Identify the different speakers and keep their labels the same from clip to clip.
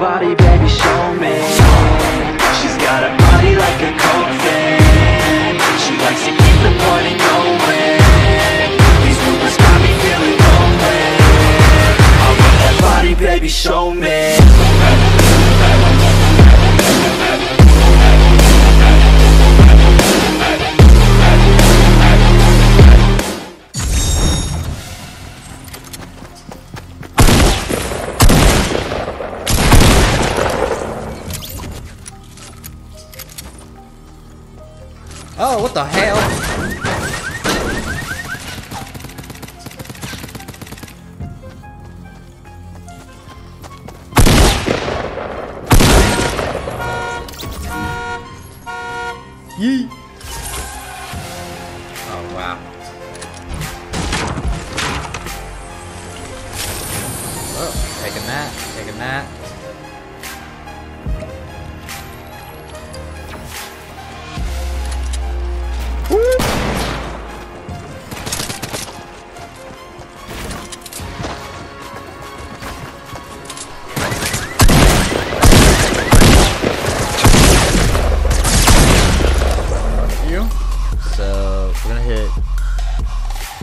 Speaker 1: body, baby, show me
Speaker 2: Oh, what the hell? Yee. Oh, wow. Oh, taking that, taking that.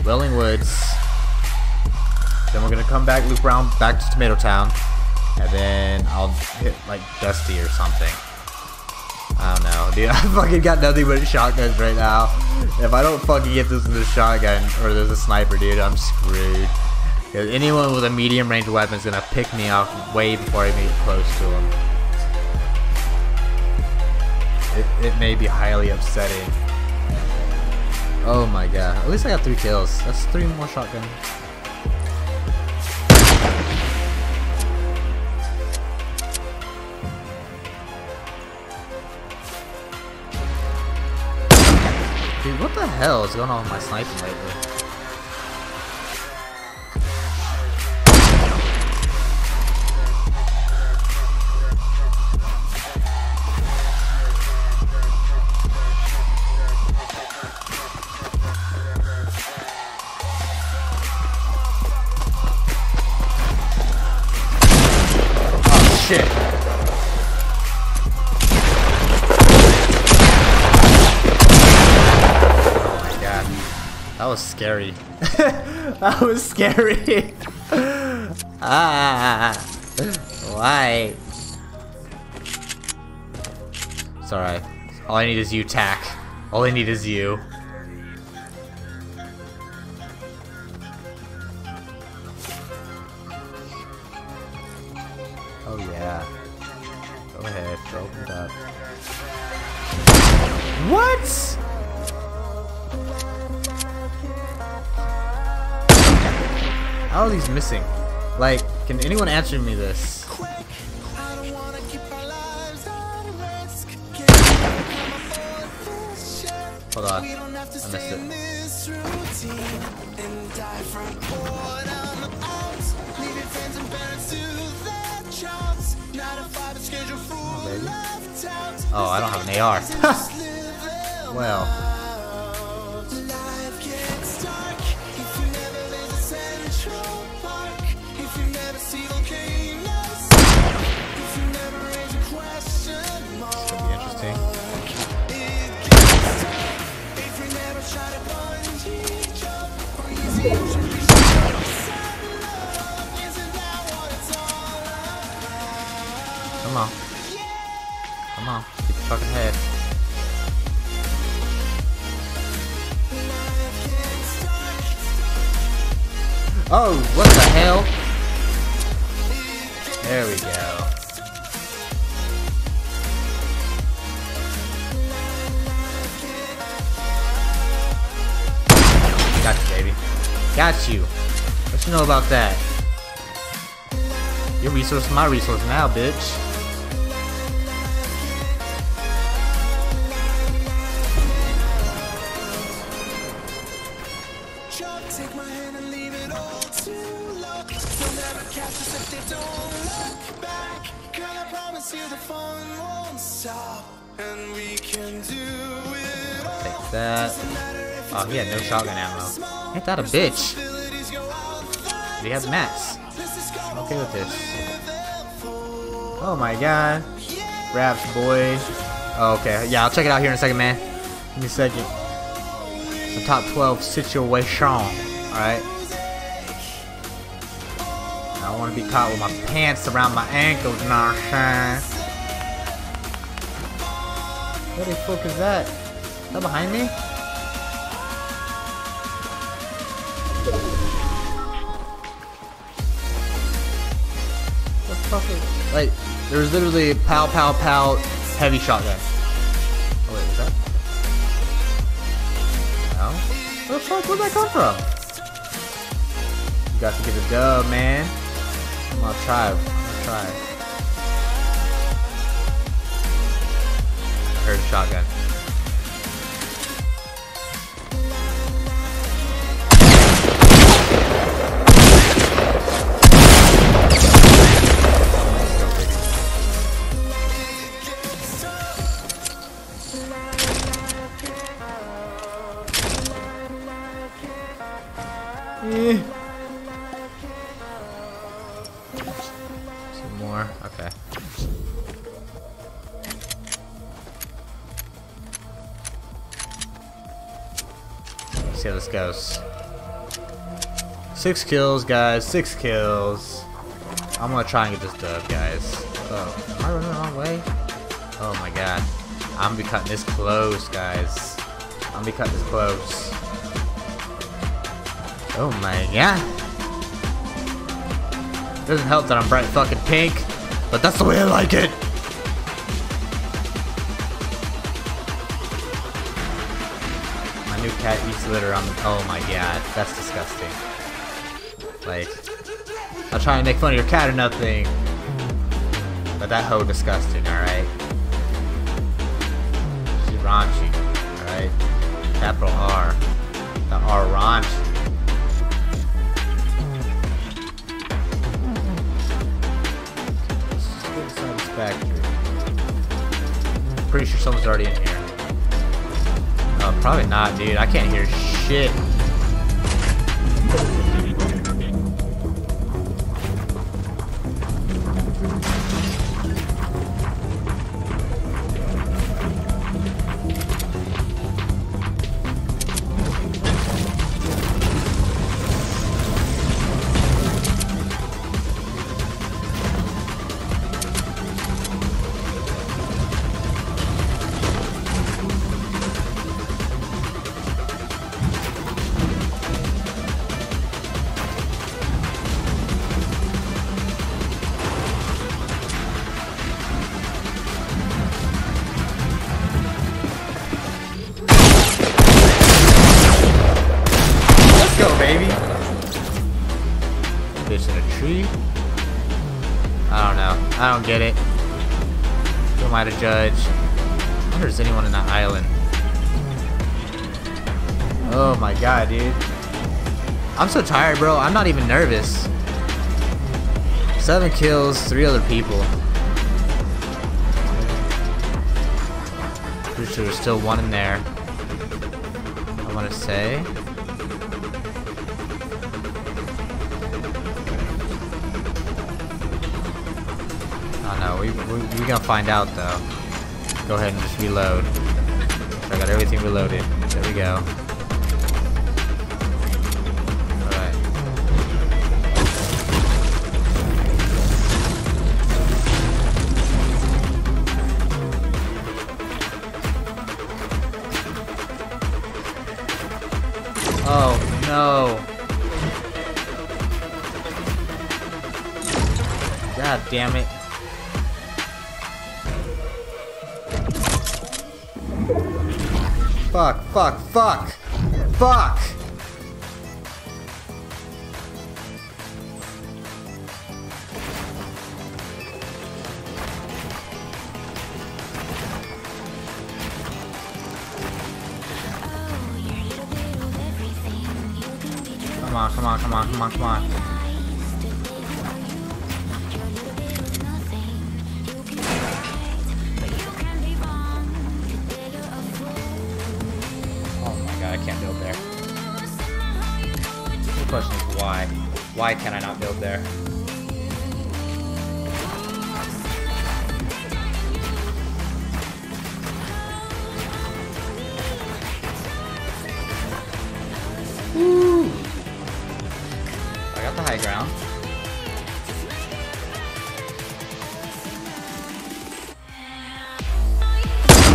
Speaker 2: Wailing Woods. Then we're gonna come back, loop around back to Tomato Town, and then I'll hit like Dusty or something. I don't know, dude. I fucking got nothing but shotguns right now. If I don't fucking get this with a shotgun or there's a sniper, dude, I'm screwed. Because anyone with a medium range weapon is gonna pick me off way before I it close to them. It, it may be highly upsetting. Oh my god. At least I got three kills. That's three more shotgun. Dude, what the hell is going on with my sniping lately? Scary. that was scary. ah. Why? It's alright. All I need is you, Tack. All I need is you. How are these missing? Like, can anyone answer me this? Hold on. I missed it. Oh. Oh, I don't have an AR. well. Come on. Keep your fucking head. Oh, what the hell? There we go. Got you, baby. Got you. What you know about that? Your resource my resource now, bitch. Oh, he had no shotgun ammo. Ain't that a bitch? He has mats. I'm okay with this. Oh my god. Raps, boy. Oh, okay. Yeah, I'll check it out here in a second, man. Give me a second. It's a top 12 situation. Alright. I don't want to be caught with my pants around my ankles, know what What the fuck is that? Is that behind me? The. Like, there was literally pow pow pow heavy shotgun. Oh wait, was that? No? Where the fuck? Where'd that come from? You got to get the dub, man. I'm gonna try. I'm gonna try. Heard a shotgun. See how this goes. Six kills, guys. Six kills. I'm gonna try and get this dub, guys. Oh, am I running the wrong way? Oh my god. I'm gonna be cutting this close, guys. I'm gonna be cutting this close. Oh my god. Doesn't help that I'm bright fucking pink, but that's the way I like it. New cat eats litter on the. Oh my god, that's disgusting. Like, I'll try and make fun of your cat or nothing, but that hoe disgusting. All right. She's raunchy. All right. Capital R. The R factory. Pretty sure someone's already in here. Oh, probably not, dude. I can't hear shit. Tree. I don't know. I don't get it. Who am I to judge? I wonder if there's anyone in that island. Oh my god, dude. I'm so tired, bro. I'm not even nervous. Seven kills, three other people. Pretty sure there's still one in there. I want to say. Oh no, we, we, we gonna find out though. Go ahead and just reload. I got everything reloaded. There we go. Oh no. God damn it. Fuck, fuck, fuck! Fuck! Come on, come on, come on, come on, come on. there. Woo! I got the high ground.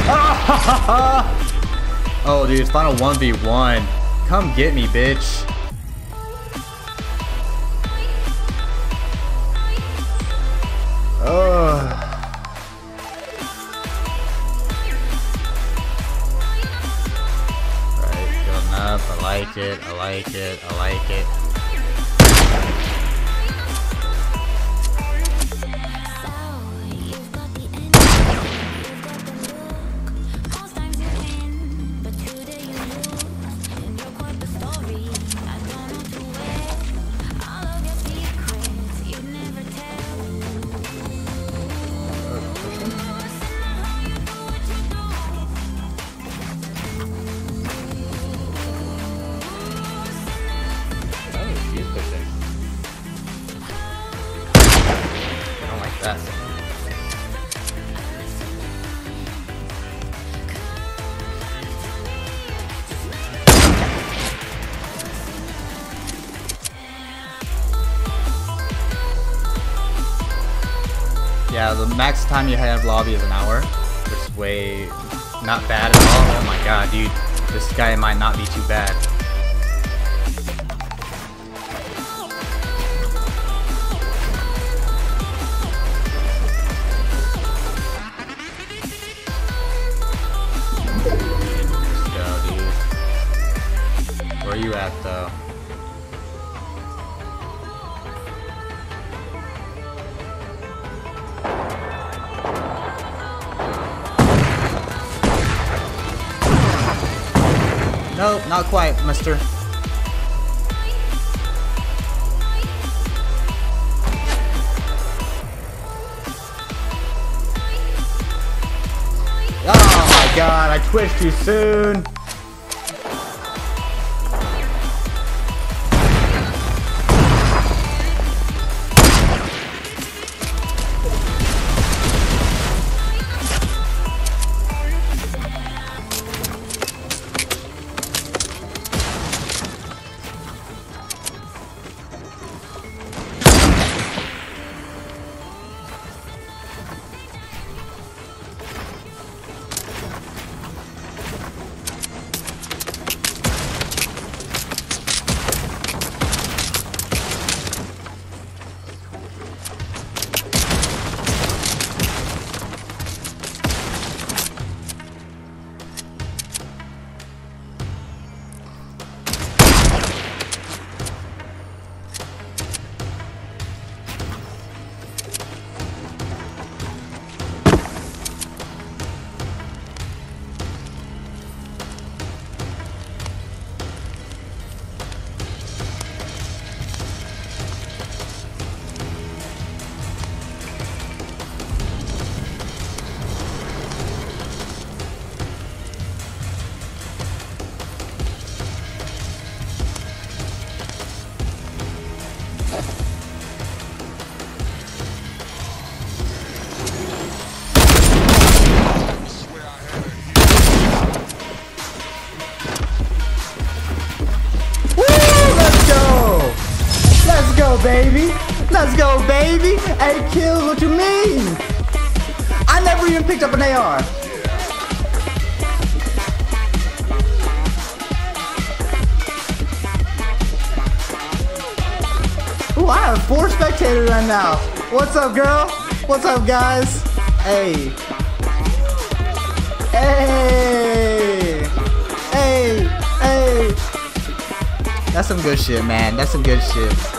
Speaker 2: oh, dude, final 1v1. Come get me, bitch. Like it. I like it. Yeah, the max time you have lobby is an hour, is way not bad at all. Oh my god, dude, this guy might not be too bad. Let's go, dude. Where are you at, though? Nope, not quite, mister. Oh my god, I twitched too soon. Even picked up an AR. Ooh, I have four spectators right now. What's up, girl? What's up, guys? Hey. Hey. Hey. Hey. That's some good shit, man. That's some good shit.